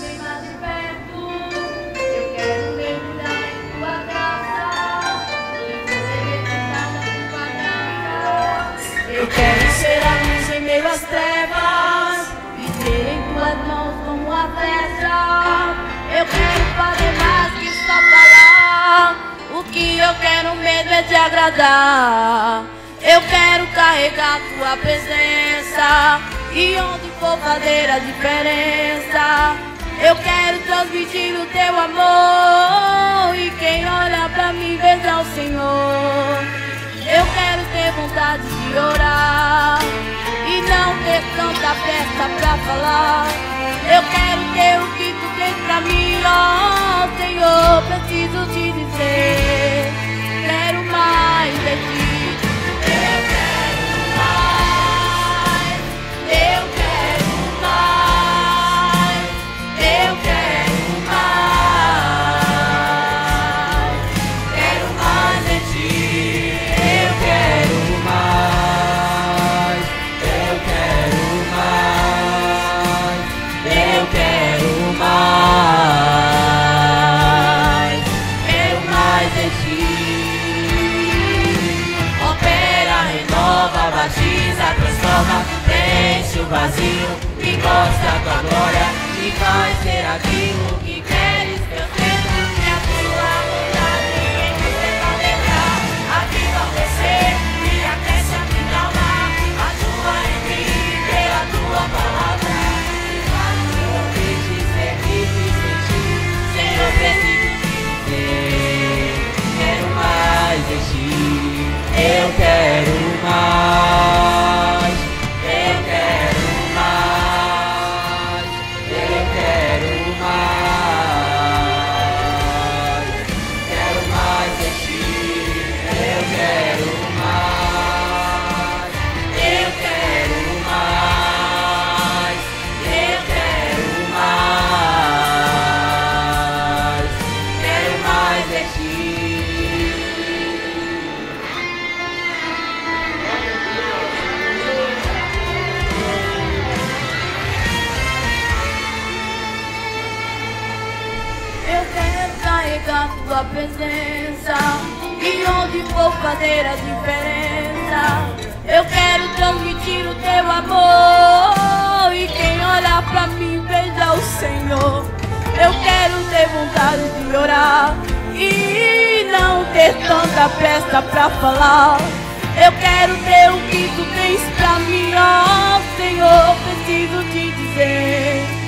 Vem mais de perto, eu quero ser a em meio às trevas, em tuas mãos como a. Eu quero fazer mais que. O que eu quero mesmo é te agradar. Eu quero carregar tua presença e onde for fazer a diferença. Eu quero transmitir o teu amor e quem olha pra mim veja o Senhor. Eu quero ter vontade de orar e não ter tanta festa pra falar. Vazio, e gosta tua glória, e faz ser aquilo que queres tua presença e onde for fazer a diferença. Eu quero transmitir o teu amor e quem olhar pra mim veja o Senhor. Eu quero ter vontade de orar e não ter tanta pressa pra falar. Eu quero ter o que tu tens pra mim, ó Senhor. Preciso te dizer.